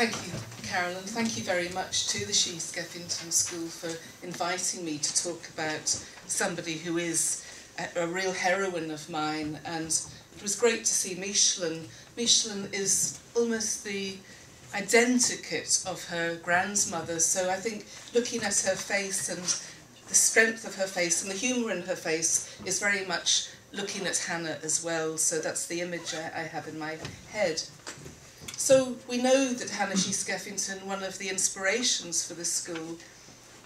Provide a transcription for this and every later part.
Thank you, Carolyn. Thank you very much to the Sheehy Skeffington School for inviting me to talk about somebody who is a, a real heroine of mine. And it was great to see Micheline. Micheline is almost the identikit of her grandmother. So I think looking at her face and the strength of her face and the humour in her face is very much looking at Hanna as well. So that's the image I, I have in my head. So we know that Hanna Sheehy Skeffington, one of the inspirations for the school,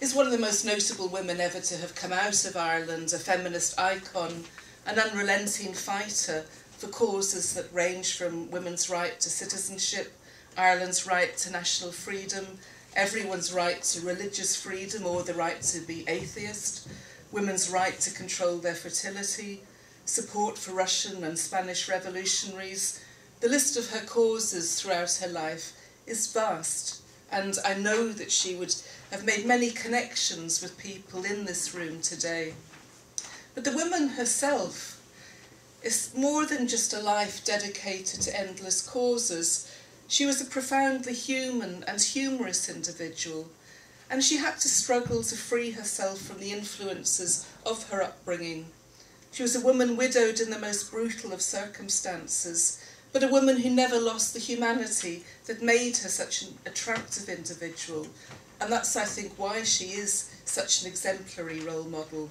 is one of the most notable women ever to have come out of Ireland, a feminist icon, an unrelenting fighter for causes that range from women's right to citizenship, Ireland's right to national freedom, everyone's right to religious freedom or the right to be atheist, women's right to control their fertility, support for Russian and Spanish revolutionaries. The list of her causes throughout her life is vast, and I know that she would have made many connections with people in this room today. But the woman herself is more than just a life dedicated to endless causes. She was a profoundly human and humorous individual, and she had to struggle to free herself from the influences of her upbringing. She was a woman widowed in the most brutal of circumstances, but a woman who never lost the humanity that made her such an attractive individual. And that's, I think, why she is such an exemplary role model.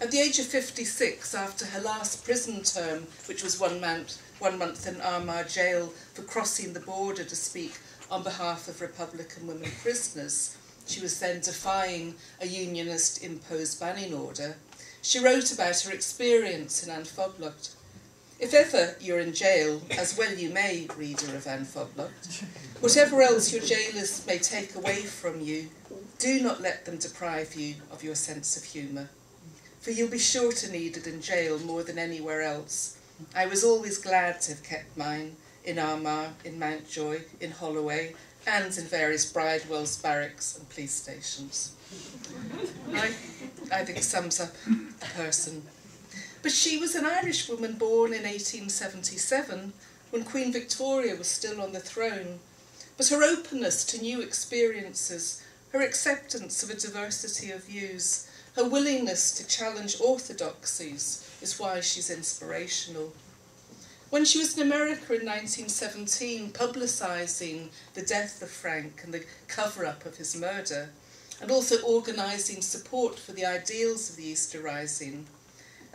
At the age of 56, after her last prison term, which was one month, one month in Armagh jail for crossing the border to speak on behalf of Republican women prisoners, she was then defying a unionist imposed banning order. She wrote about her experience in An Phoblacht. If ever you're in jail, as well you may, reader of An Phoblacht, whatever else your jailers may take away from you, do not let them deprive you of your sense of humour. For you'll be sure to need it in jail more than anywhere else. I was always glad to have kept mine in Armagh, in Mountjoy, in Holloway, and in various Bridewells barracks and police stations. I, I think sums up a person. But she was an Irish woman born in 1877 when Queen Victoria was still on the throne. But her openness to new experiences, her acceptance of a diversity of views, her willingness to challenge orthodoxies is why she's inspirational. When she was in America in 1917, publicising the death of Frank and the cover up of his murder, and also organising support for the ideals of the Easter Rising,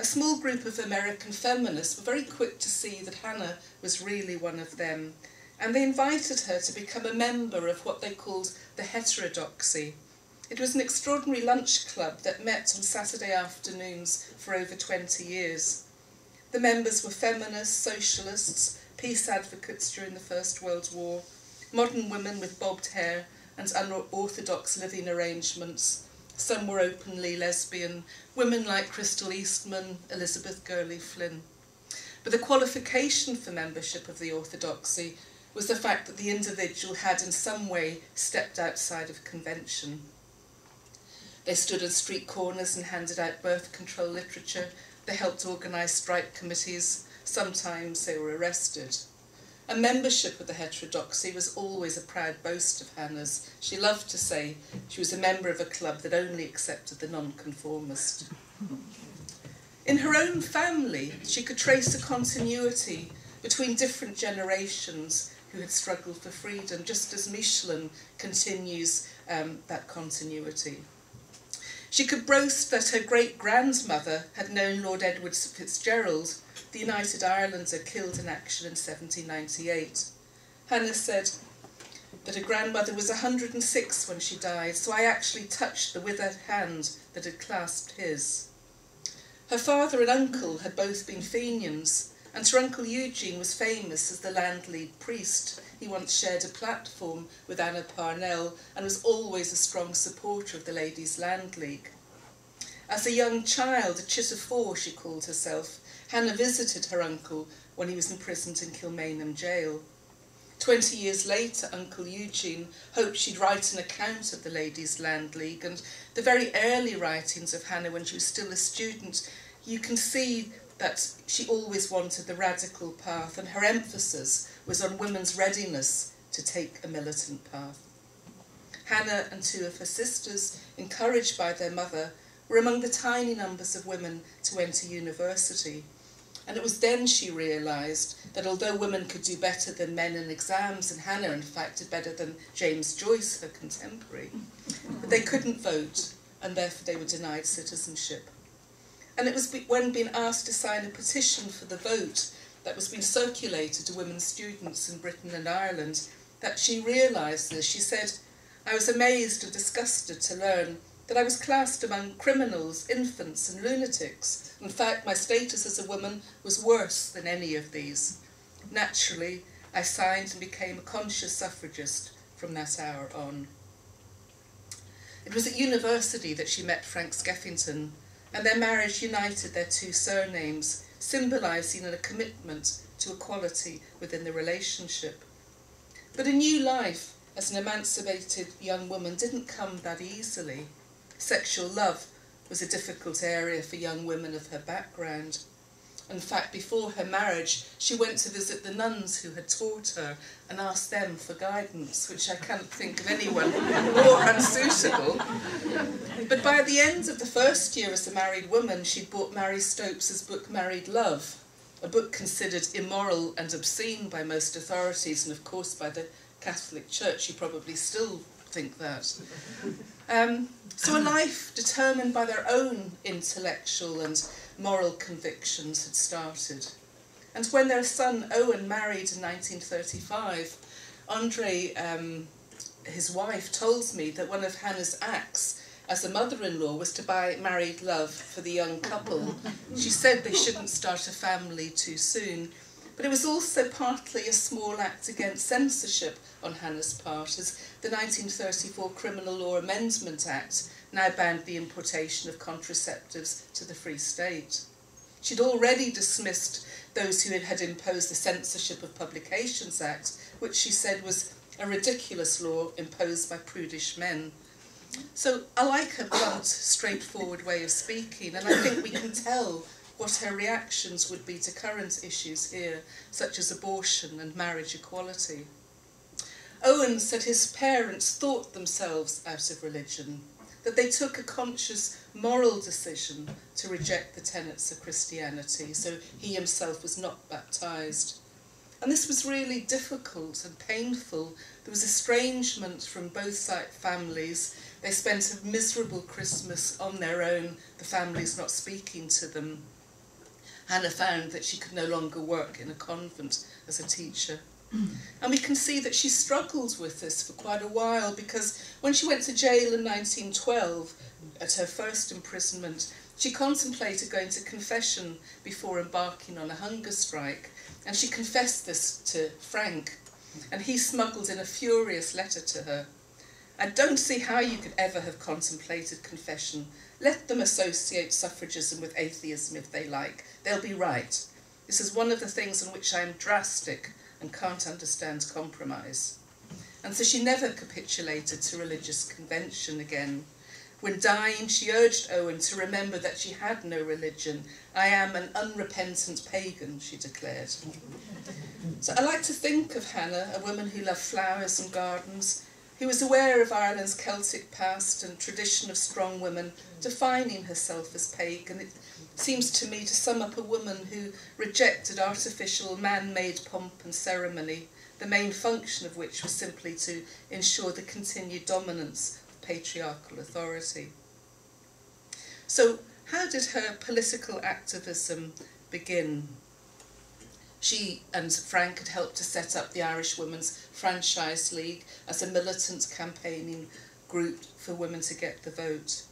a small group of American feminists were very quick to see that Hanna was really one of them, and they invited her to become a member of what they called the heterodoxy. It was an extraordinary lunch club that met on Saturday afternoons for over 20 years. The members were feminists, socialists, peace advocates during the First World War, modern women with bobbed hair and unorthodox living arrangements. Some were openly lesbian, women like Crystal Eastman, Elizabeth Gurley Flynn. But the qualification for membership of the orthodoxy was the fact that the individual had in some way stepped outside of convention. They stood on street corners and handed out birth control literature they helped organise strike committees. Sometimes they were arrested. A membership of the heterodoxy was always a proud boast of Hanna's. She loved to say she was a member of a club that only accepted the nonconformist. In her own family, she could trace a continuity between different generations who had struggled for freedom, just as Micheline continues um, that continuity. She could boast that her great grandmother had known Lord Edward Fitzgerald, the United Irelander killed in action in 1798. Hanna said that her grandmother was 106 when she died, so I actually touched the withered hand that had clasped his. Her father and uncle had both been Fenians, and her uncle Eugene was famous as the Landleague priest. He once shared a platform with Anna Parnell and was always a strong supporter of the Ladies' Land League. As a young child, a chit of four, she called herself, Hanna visited her uncle when he was imprisoned in Kilmainham jail. Twenty years later, Uncle Eugene hoped she'd write an account of the Ladies' Land League, and the very early writings of Hanna when she was still a student, you can see that she always wanted the radical path, and her emphasis was on women's readiness to take a militant path. Hanna and two of her sisters, encouraged by their mother, were among the tiny numbers of women to enter university. And it was then she realised that although women could do better than men in exams, and Hanna, in fact, did better than James Joyce, her contemporary, but they couldn't vote, and therefore they were denied citizenship. And it was when being asked to sign a petition for the vote that was being circulated to women students in Britain and Ireland that she realised this. She said, I was amazed and disgusted to learn that I was classed among criminals, infants, and lunatics. In fact, my status as a woman was worse than any of these. Naturally, I signed and became a conscious suffragist from that hour on. It was at university that she met Frank Skeffington, and their marriage united their two surnames, symbolising a commitment to equality within the relationship. But a new life as an emancipated young woman didn't come that easily. Sexual love was a difficult area for young women of her background. In fact, before her marriage, she went to visit the nuns who had taught her and asked them for guidance, which I can't think of anyone more unsuitable. But by the end of the first year as a married woman, she'd bought Marie Stopes's book Married Love, a book considered immoral and obscene by most authorities and, of course, by the Catholic Church. You probably still think that. Um, so a life determined by their own intellectual and moral convictions had started. And when their son Owen married in 1935, Andrée, um, his wife, told me that one of Hanna's acts as a mother-in-law was to buy married love for the young couple. She said they shouldn't start a family too soon. But it was also partly a small act against censorship on Hanna's part, as the 1934 Criminal Law Amendment Act now banned the importation of contraceptives to the Free State. She'd already dismissed those who had imposed the Censorship of Publications Act, which she said was a ridiculous law imposed by prudish men. So I like her blunt, straightforward way of speaking, and I think we can tell what her reactions would be to current issues here, such as abortion and marriage equality. Owen said his parents thought themselves out of religion, that they took a conscious moral decision to reject the tenets of Christianity, so he himself was not baptized. And this was really difficult and painful. There was estrangement from both families. They spent a miserable Christmas on their own, the families not speaking to them. Hanna found that she could no longer work in a convent as a teacher. And we can see that she struggled with this for quite a while because when she went to jail in 1912, at her first imprisonment, she contemplated going to confession before embarking on a hunger strike. And she confessed this to Frank, and he smuggled in a furious letter to her. I don't see how you could ever have contemplated confession. Let them associate suffragism with atheism if they like. They'll be right. This is one of the things on which I am drastic and can't understand compromise. And so she never capitulated to religious convention again. When dying, she urged Owen to remember that she had no religion. I am an unrepentant pagan, she declared. So I like to think of Hanna, a woman who loved flowers and gardens, who was aware of Ireland's Celtic past and tradition of strong women, defining herself as pagan. It seems to me to sum up a woman who rejected artificial man-made pomp and ceremony, the main function of which was simply to ensure the continued dominance of patriarchal authority. So how did her political activism begin? She and Frank had helped to set up the Irish Women's Franchise League as a militant campaigning group for women to get the vote.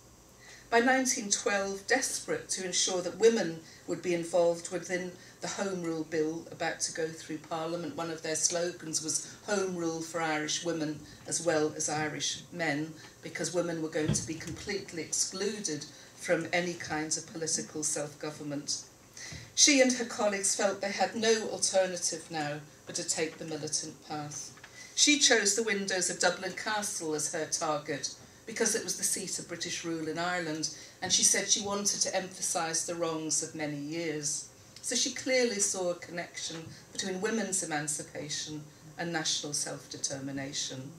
By 1912, desperate to ensure that women would be involved within the Home Rule Bill about to go through Parliament, one of their slogans was Home Rule for Irish women as well as Irish men, because women were going to be completely excluded from any kinds of political self-government. She and her colleagues felt they had no alternative now but to take the militant path. She chose the windows of Dublin Castle as her target, because it was the seat of British rule in Ireland, and she said she wanted to emphasise the wrongs of many years. So she clearly saw a connection between women's emancipation and national self-determination.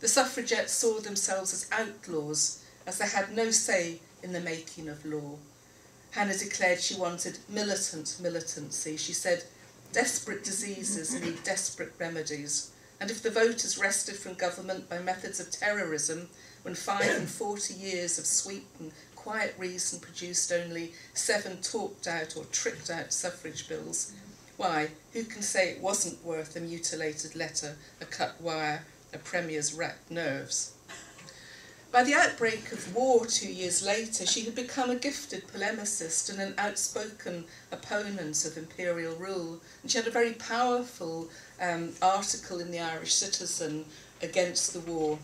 The suffragettes saw themselves as outlaws, as they had no say in the making of law. Hanna declared she wanted militant militancy. She said, desperate diseases need desperate remedies. And if the voters wrested from government by methods of terrorism, when five and forty years of sweet and quiet reason produced only seven talked out or tricked out suffrage bills, why, who can say it wasn't worth a mutilated letter, a cut wire, a premier's racked nerves? By the outbreak of war two years later, she had become a gifted polemicist and an outspoken opponent of imperial rule. And she had a very powerful um, article in the Irish Citizen against the war.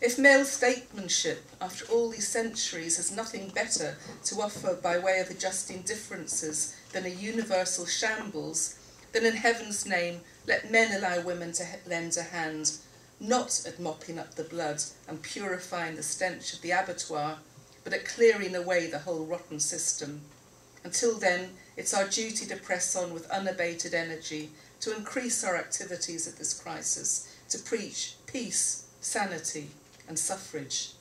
If male statesmanship, after all these centuries, has nothing better to offer by way of adjusting differences than a universal shambles, then in heaven's name let men allow women to lend a hand not at mopping up the blood and purifying the stench of the abattoir, but at clearing away the whole rotten system. Until then, it's our duty to press on with unabated energy, to increase our activities at this crisis, to preach peace, sanity and suffrage.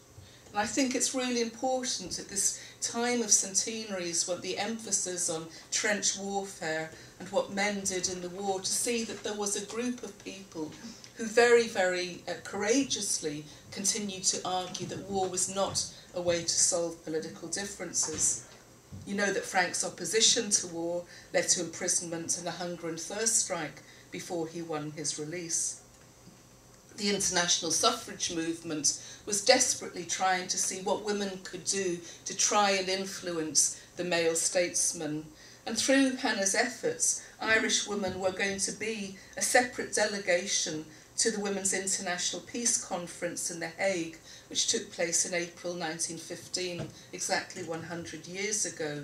And I think it's really important at this time of centenaries when the emphasis on trench warfare and what men did in the war to see that there was a group of people who very, very uh, courageously continued to argue that war was not a way to solve political differences. You know that Frank's opposition to war led to imprisonment and a hunger and thirst strike before he won his release. The international suffrage movement was desperately trying to see what women could do to try and influence the male statesman. And through Hanna's efforts, Irish women were going to be a separate delegation to the Women's International Peace Conference in The Hague, which took place in April 1915, exactly 100 years ago.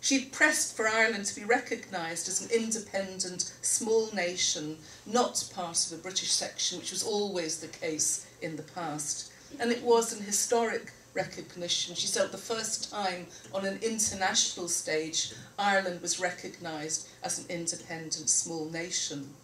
She pressed for Ireland to be recognised as an independent, small nation, not part of a British section, which was always the case in the past. And it was an historic recognition. She said the first time on an international stage, Ireland was recognised as an independent, small nation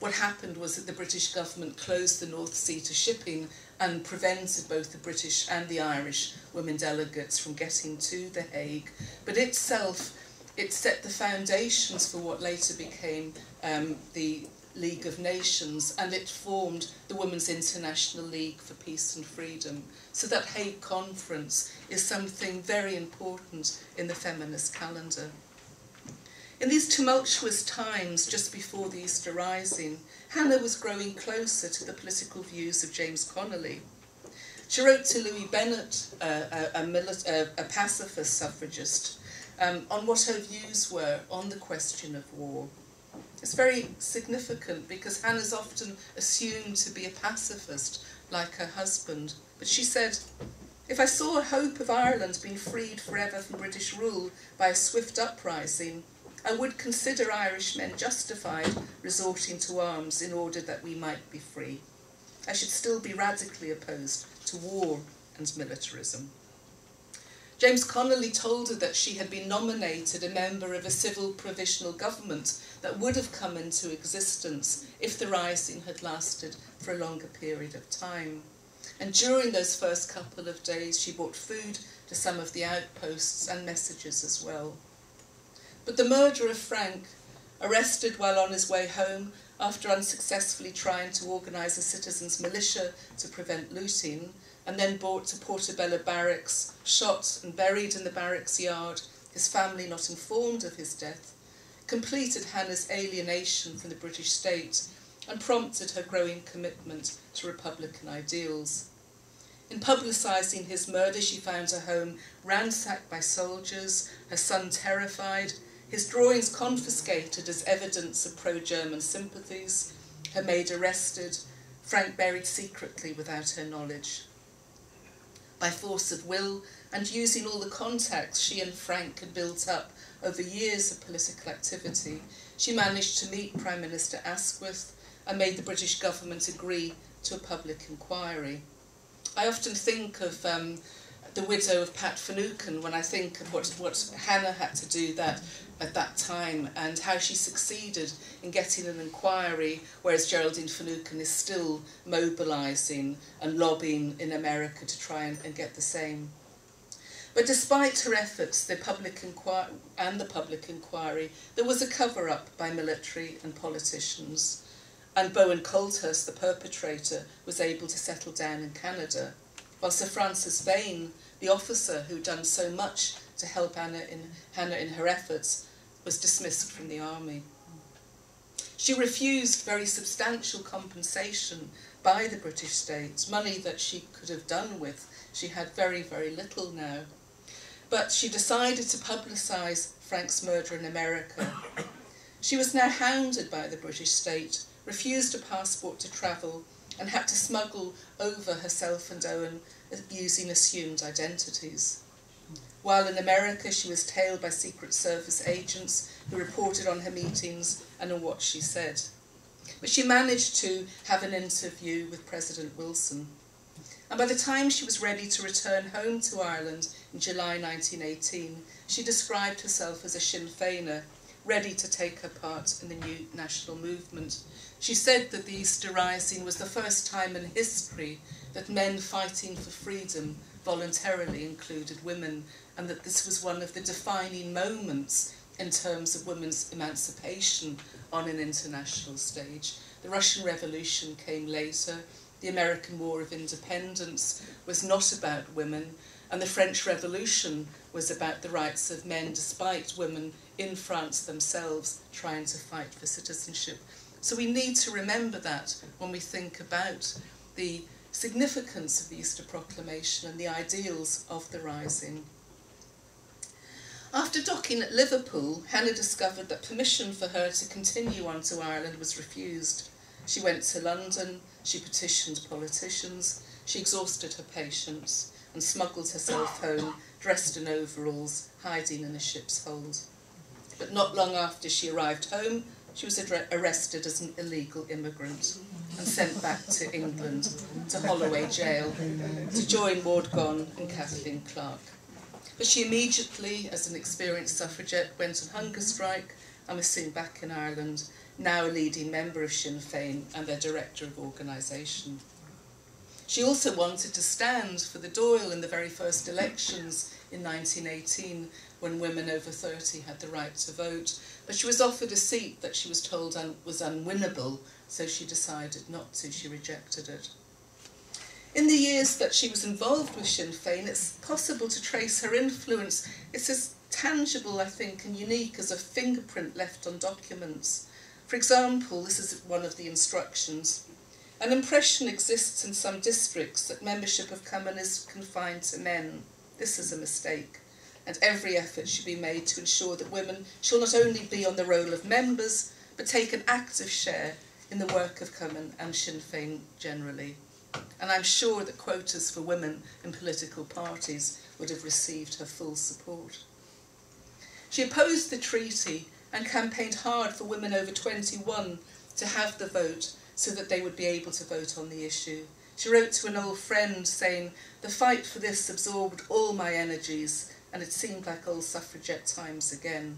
what happened was that the British government closed the North Sea to shipping and prevented both the British and the Irish women delegates from getting to The Hague. But itself, it set the foundations for what later became um, the League of Nations and it formed the Women's International League for Peace and Freedom. So that Hague conference is something very important in the feminist calendar. In these tumultuous times just before the Easter Rising, Hanna was growing closer to the political views of James Connolly. She wrote to Louie Bennett, uh, a, a, a, pacifist suffragist, um, on what her views were on the question of war. It's very significant because Hanna's often assumed to be a pacifist, like her husband. But she said, if I saw a hope of Ireland being freed forever from British rule by a swift uprising, I would consider Irishmen justified resorting to arms in order that we might be free. I should still be radically opposed to war and militarism. James Connolly told her that she had been nominated a member of a civil provisional government that would have come into existence if the rising had lasted for a longer period of time. And during those first couple of days, she brought food to some of the outposts and messages as well. But the murderer of Frank, arrested while on his way home after unsuccessfully trying to organise a citizens' militia to prevent looting, and then brought to Portobello Barracks, shot and buried in the barracks yard, his family not informed of his death, completed Hanna's alienation from the British state and prompted her growing commitment to Republican ideals. In publicising his murder, she found her home ransacked by soldiers, her son terrified, his drawings confiscated as evidence of pro-German sympathies, her maid arrested, Frank buried secretly without her knowledge. By force of will and using all the contacts she and Frank had built up over years of political activity, she managed to meet Prime Minister Asquith and made the British government agree to a public inquiry. I often think of um, the widow of Pat Finucane when I think of what, what Hanna had to do that at that time and how she succeeded in getting an inquiry, whereas Geraldine Finucane is still mobilising and lobbying in America to try and, and get the same. But despite her efforts, the public inquiry and the public inquiry, there was a cover-up by military and politicians. And Bowen Colthurst, the perpetrator, was able to settle down in Canada, while Sir Francis Vane, the officer who'd done so much to help Anna in, Hanna in her efforts, was dismissed from the army. She refused very substantial compensation by the British state, money that she could have done with. She had very, very little now. But she decided to publicise Frank's murder in America. She was now hounded by the British state, refused a passport to travel, and had to smuggle over herself and Owen using assumed identities. While in America, she was tailed by Secret Service agents who reported on her meetings and on what she said. But she managed to have an interview with President Wilson. And by the time she was ready to return home to Ireland in July 1918, she described herself as a Sinn Féiner, ready to take her part in the new national movement. She said that the Easter Rising was the first time in history that men fighting for freedom voluntarily included women, and that this was one of the defining moments in terms of women's emancipation on an international stage. The Russian Revolution came later, the American War of Independence was not about women, and the French Revolution was about the rights of men, despite women in France themselves trying to fight for citizenship. So we need to remember that when we think about the significance of the Easter Proclamation and the ideals of the Rising. After docking at Liverpool, Hanna discovered that permission for her to continue on to Ireland was refused. She went to London, she petitioned politicians, she exhausted her patience and smuggled herself home, dressed in overalls, hiding in a ship's hold. But not long after she arrived home, she was arrested as an illegal immigrant and sent back to England, to Holloway Jail, to join Maud Gonne and Kathleen Clarke. But she immediately, as an experienced suffragette, went on hunger strike and was soon back in Ireland, now a leading member of Sinn Féin and their director of organisation. She also wanted to stand for the Dáil in the very first elections in 1918 when women over 30 had the right to vote, but she was offered a seat that she was told un was unwinnable, so she decided not to, she rejected it. In the years that she was involved with Sinn Féin, it's possible to trace her influence. It's as tangible, I think, and unique as a fingerprint left on documents. For example, this is one of the instructions. An impression exists in some districts that membership of Cumann is confined to men. This is a mistake, and every effort should be made to ensure that women shall not only be on the role of members, but take an active share in the work of Cumann and Sinn Féin generally. And I'm sure that quotas for women in political parties would have received her full support. She opposed the treaty and campaigned hard for women over 21 to have the vote so that they would be able to vote on the issue. She wrote to an old friend saying, the fight for this absorbed all my energies and it seemed like old suffragette times again.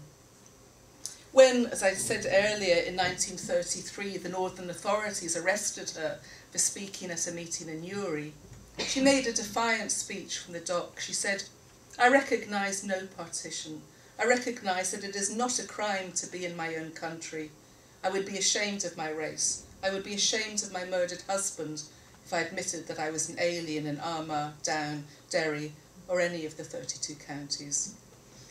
When, as I said earlier, in 1933, the Northern authorities arrested her for speaking at a meeting in Newry, she made a defiant speech from the dock. She said, I recognise no partition. I recognise that it is not a crime to be in my own country. I would be ashamed of my race. I would be ashamed of my murdered husband if I admitted that I was an alien in Armagh, Down, Derry, or any of the 32 counties.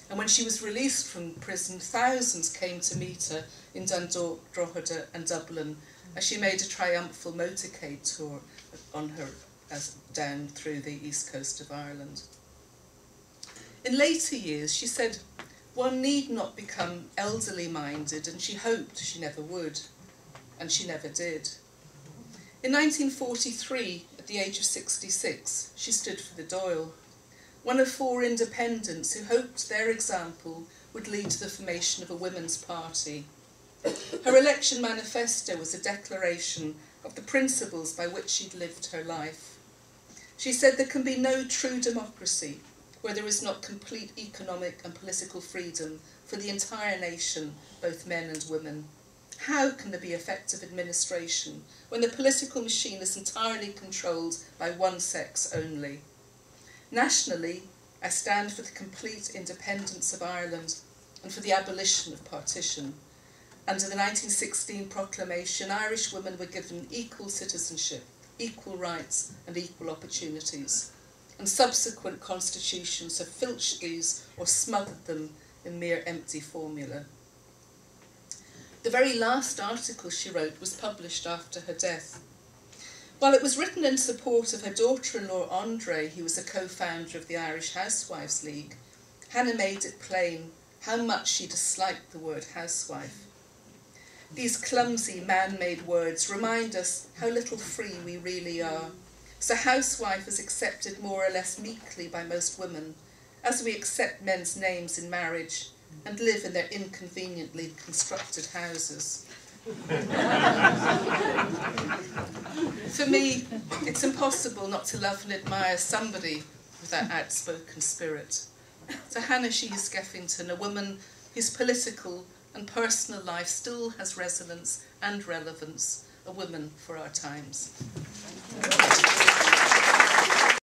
And when she was released from prison, thousands came to meet her in Dundalk, Drogheda and Dublin as she made a triumphal motorcade tour on her as down through the east coast of Ireland. In later years, she said, one need not become elderly minded, and she hoped she never would, and she never did. In 1943, at the age of 66, she stood for the Dáil, one of four independents who hoped their example would lead to the formation of a women's party. Her election manifesto was a declaration of the principles by which she'd lived her life. She said there can be no true democracy where there is not complete economic and political freedom for the entire nation, both men and women. How can there be effective administration when the political machine is entirely controlled by one sex only? Nationally, I stand for the complete independence of Ireland and for the abolition of partition. Under the 1916 proclamation, Irish women were given equal citizenship, equal rights and equal opportunities. And subsequent constitutions have filched these or smothered them in mere empty formula. The very last article she wrote was published after her death. While it was written in support of her daughter-in-law Andrée, who was a co-founder of the Irish Housewives League, Hanna made it plain how much she disliked the word housewife. These clumsy man-made words remind us how little free we really are. So housewife is accepted more or less meekly by most women, as we accept men's names in marriage, and live in their inconveniently constructed houses. For me, it's impossible not to love and admire somebody with that outspoken spirit. So Hanna Sheehy Skeffington, a woman whose political and personal life still has resonance and relevance, a woman for our times.